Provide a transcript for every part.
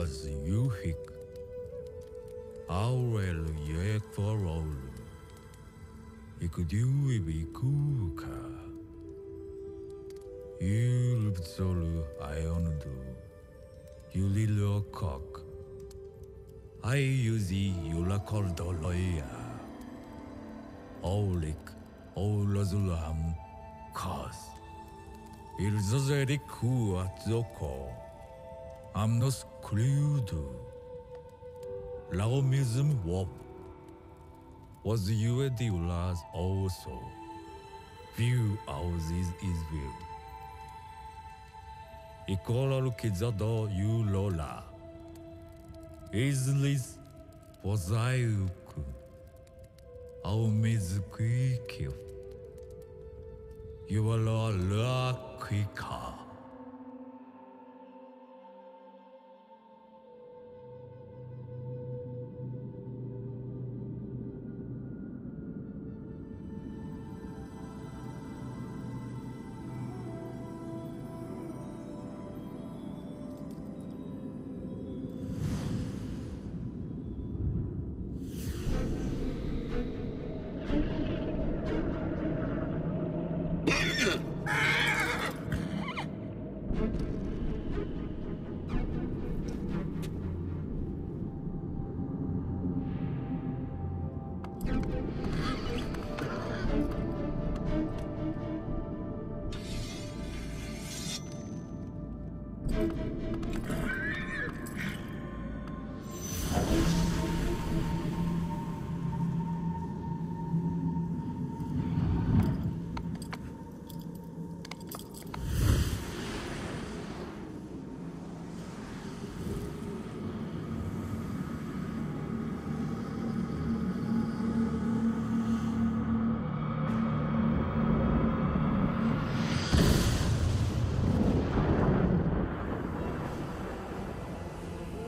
was Yuhik. Aurel yek for all. Ikudu ibikuka. Yulbzolu iondu. Yulilo cock. I usi yulakordoloya. Olik olazulam cause. Ilzozeriku atzoko. Amnos crudo. Laomism wop. Was you a diulas also? View houses is view. Ikola kizado you lola. Islis pozaiuku. Ao mizukikyo. You are la kwika. Yeah.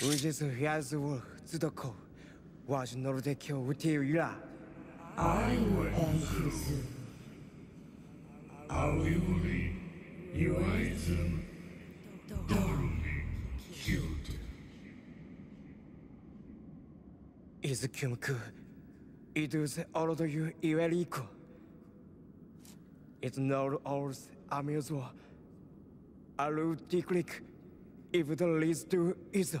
you cold was, you blew me. I love you, you own you. Dormi ifo. Alu yula. Oshtu hailwa wuki waikwa. Ujisu hiazu tsudoko. Waj nordekyo uti yula. I will execute. I will be you item. Dormi, cute. Izukyumku. Idus orodo yu iweriko. It's not ours amuswa. Alu diklik. If the leads to Izo. Wasamusu, Izuo, Yula. Eureka, Olus, Izu,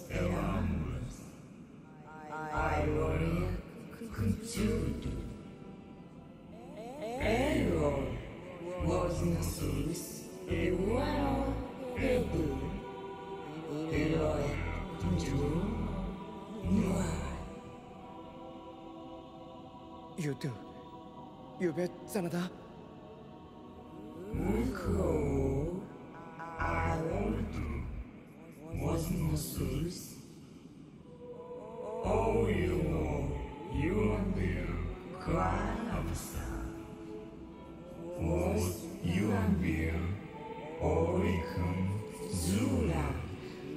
You do. You bet, Sanada. Muko, I wonder, wasn't this Oh, you know, you are the cry of sun. Was you are there, Oricum, Zula,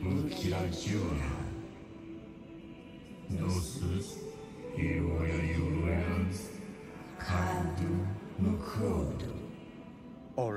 Mukira Jura.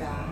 Yeah.